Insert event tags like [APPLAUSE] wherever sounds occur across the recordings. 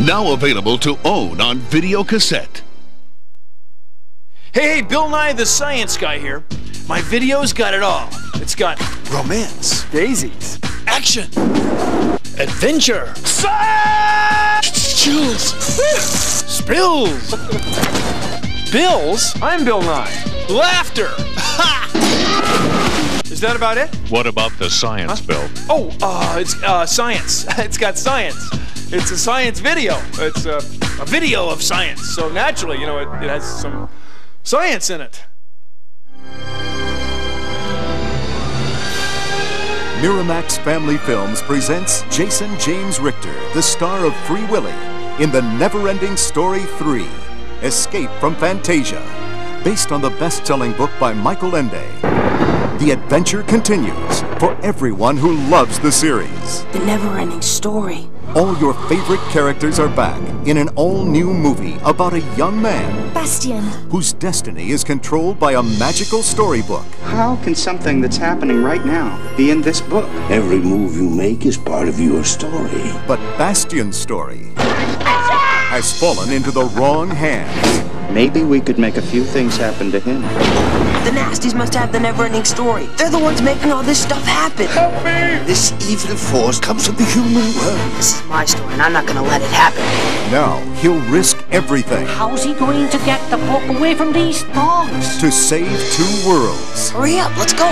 Now available to own on video cassette. Hey, hey, Bill Nye the Science Guy here. My video's got it all. It's got romance, Daisies. action, adventure, science, chills, spills, bills, I'm Bill Nye. laughter. Is that about it? What about the science bill? Oh, uh, it's uh, science. [LAUGHS] it's got science. It's a science video. It's a, a video of science. So naturally, you know, it, it has some science in it. Miramax Family Films presents Jason James Richter, the star of Free Willy, in The Neverending Story 3 Escape from Fantasia. Based on the best selling book by Michael Ende. The adventure continues for everyone who loves the series. The never ending story. All your favorite characters are back in an all new movie about a young man Bastian. whose destiny is controlled by a magical storybook. How can something that's happening right now be in this book? Every move you make is part of your story. But Bastian's story has fallen into the wrong hands. Maybe we could make a few things happen to him. The Nasties must have the never ending story. They're the ones making all this stuff happen. Help me! This evil force comes from the human world. This is my story, and I'm not gonna let it happen. Now he'll risk everything How's he going to get the book away from these thugs? to save two worlds. Hurry up, let's go.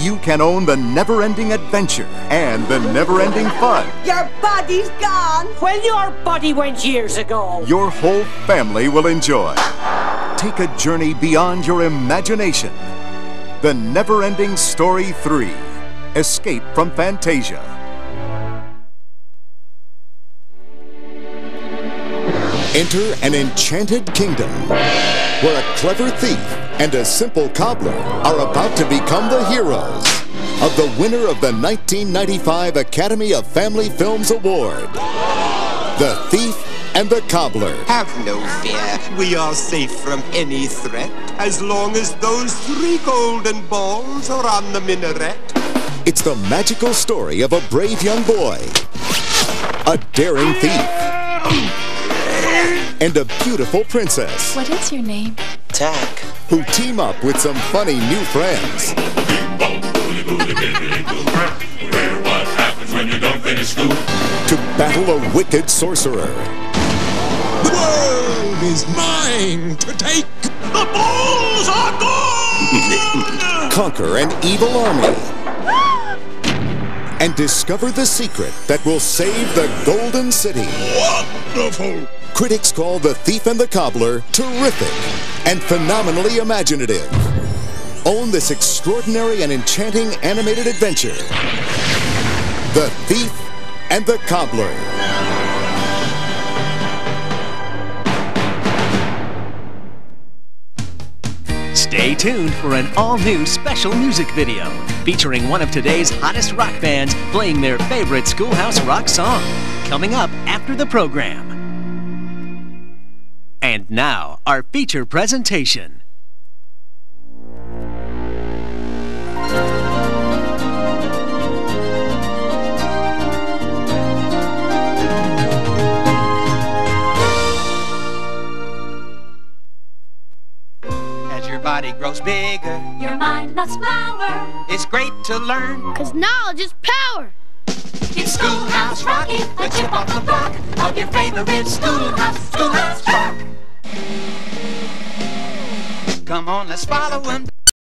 You can own the never ending adventure and the never ending fun. Your body's gone. Well, your body went years ago. Your whole family will enjoy. Take a journey beyond your imagination. The Never Ending Story 3 Escape from Fantasia. Enter an enchanted kingdom where a clever thief and a simple cobbler are about to become the heroes of the winner of the 1995 Academy of Family Films Award. The Thief and the Cobbler. Have no fear. We are safe from any threat as long as those three golden balls are on the minaret. It's the magical story of a brave young boy, a daring thief, and a beautiful princess What is your name? Tack. who team up with some funny new friends to battle a wicked sorcerer. The world is mine to take. The balls are gone! [LAUGHS] conquer an evil army, and discover the secret that will save the Golden City. Wonderful! Critics call The Thief and the Cobbler terrific and phenomenally imaginative. Own this extraordinary and enchanting animated adventure The Thief and the Cobbler. Stay tuned for an all new special music video featuring one of today's hottest rock bands playing their favorite schoolhouse rock song. Coming up after the program. And now, our feature presentation. As your body grows bigger, Your mind must flower. it's great to learn. Cause knowledge is power. It's Schoolhouse Rocky, the chip off the block of your favorite schoolhouse, Schoolhouse on, let's follow him.